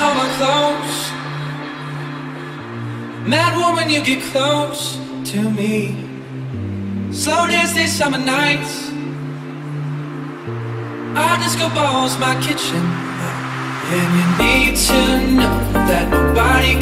on my clothes. Mad woman, you get close to me. Slow dance these summer nights. I just go balls my kitchen, and you need to know that nobody.